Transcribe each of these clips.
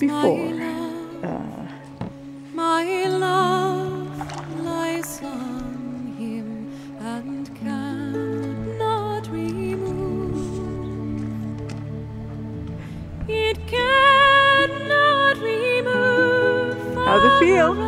Before, my love. Uh, My love lies on him and cannot remove. It cannot remove. How's it feel?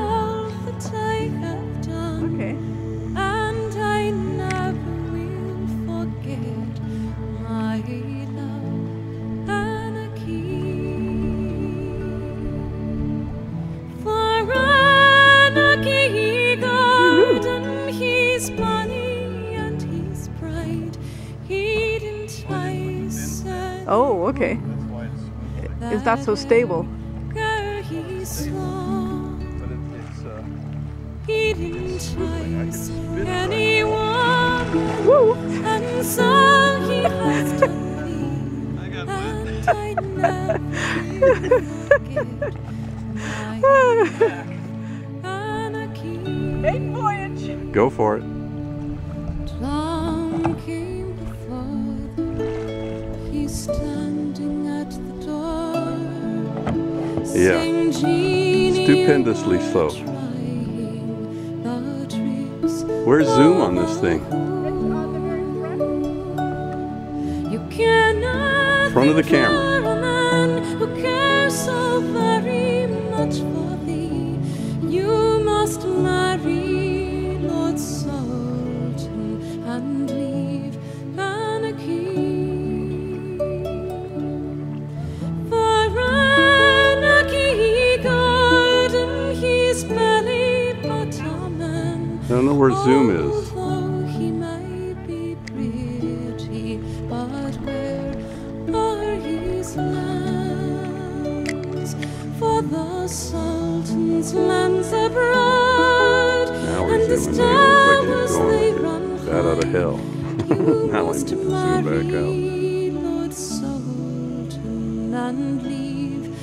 Okay. It's not so stable. Girl, he's strong. But it, it's uh, He'd entice anyone, Woo! and so he has done me, I never will forget my go for it. Yeah. Stupendously so. trying the tricks Where's zoom on this thing? You Front of the camera. for a man who cares so very much for thee. You must marry Saltoun's lands abroad, Now we're and the zooming in. Looks like stars he's they going run bat out of hell. Now I must need to zoom back out. Lord Sultan and leave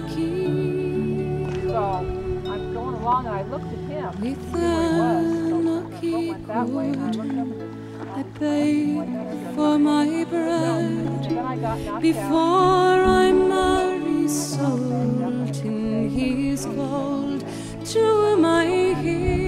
Auchanachie. So I'm going along and I looked at him. With where he. So I paid for my bread before I marry Saltoun. He's gold to my head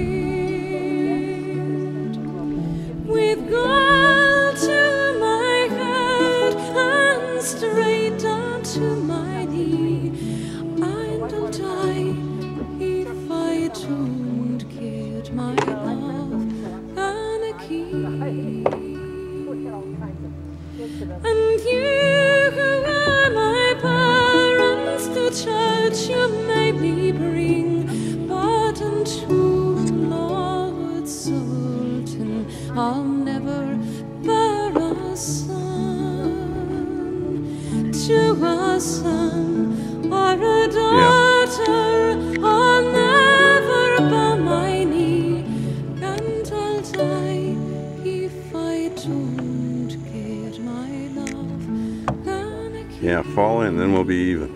a son or a daughter I'll never bow my knee, and I'll die if I don't get my love. Yeah, fall in, then we'll be even.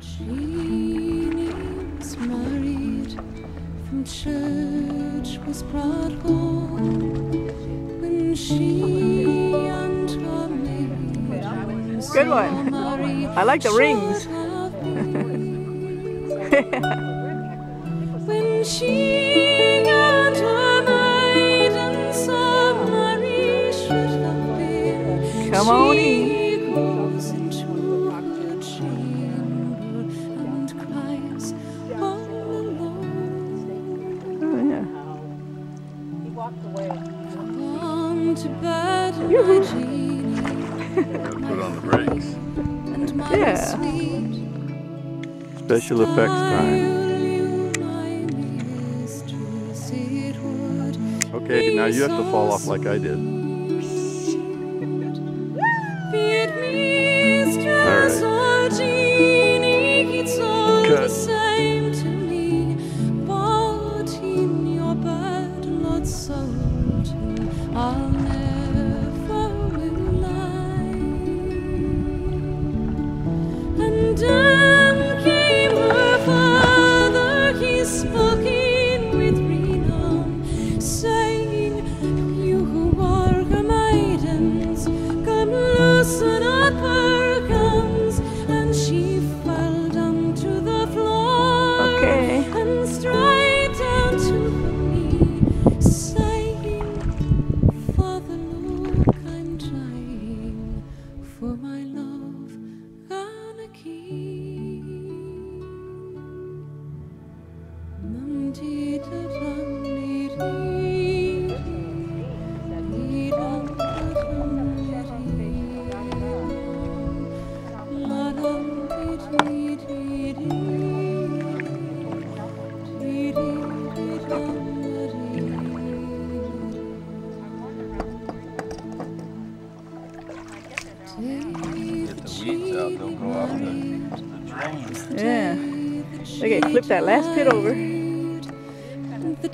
Jeannie's married from church was brought home when she Good one. I like the rings. should have been. when she and her maidens of Mary should have been. Come on She Yeah. sweet. Special effects time. Smile you, my mistress, it would Okay, now you have to fall off like I did. Okay. Flip that last bit over. The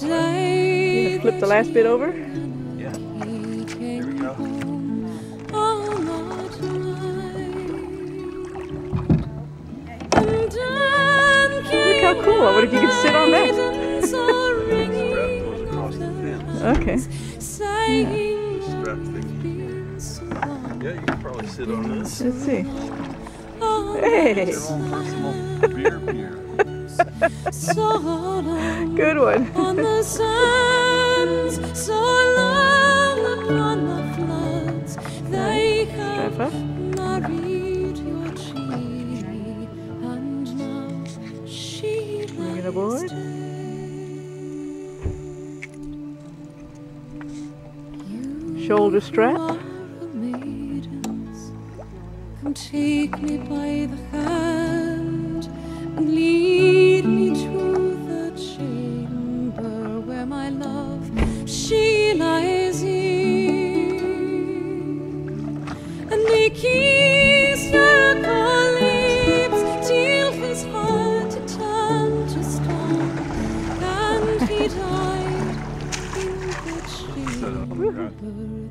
Flip the last bit over. Yeah, he here we go. all night And Look how cool. I wonder if you can sit on that. Strap goes across the fence. Okay. Thingy. Yeah, you can probably sit on this. Let's see. Hey, good one. on the sands, so long upon the floods. They have married your tree, and now she aboard. lies dead. You Shoulder strap. maidens. Come take me by the hand and lead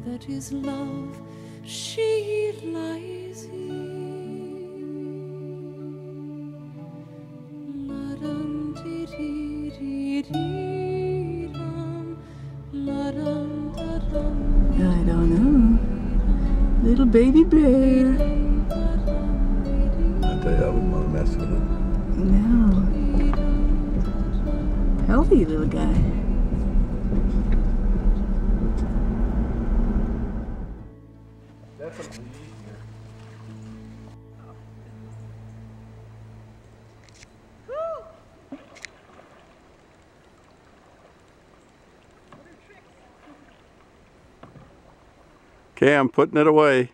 that is love she lies in. I don't know. Little baby bear. I tell you, I wouldn't want to mess with it. No. Healthy little guy. Definitely easier. Okay, I'm putting it away.